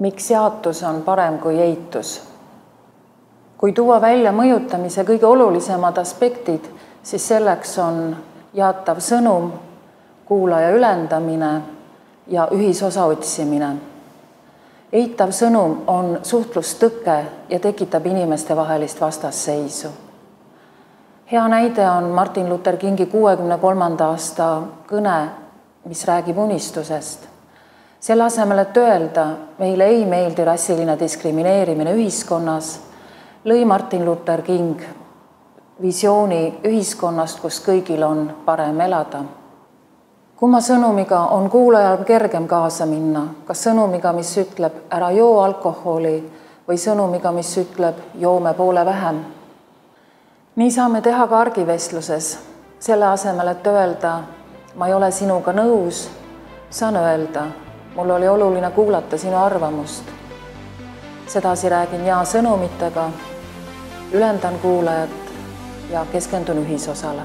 miks jaatus on parem kui eitus. kui tuua välja mõjutamise kõige olulisemad aspektid, siis selleks on jaatav sõnum, kuulaja ülendamine ja ühisosa otsimine. eitav sõnum on suhtlustõke ja tekitab inimestevahelist vastasseisu. hea näide on Martin Luther Kingi kuuekümne kolmanda aasta kõne, mis räägib unistusest. Selle asemel, et öelda, meile ei meeldi rassiline diskrimineerimine ühiskonnas, lõi Martin Luther King visiooni ühiskonnast, kus kõigil on parem elada. Kumma sõnumiga on kuulajal kergem kaasa minna, kas sõnumiga, mis ütleb ära joo alkoholi või sõnumiga, mis ütleb joome poole vähem. nii saame teha ka argivestluses, selle asemel, et öelda, ma ei ole sinuga nõus, saan öelda, mul oli oluline kuulata sinu arvamust. sedasi räägin ja sõnumitega, ülendan kuulajat ja keskendun ühisosale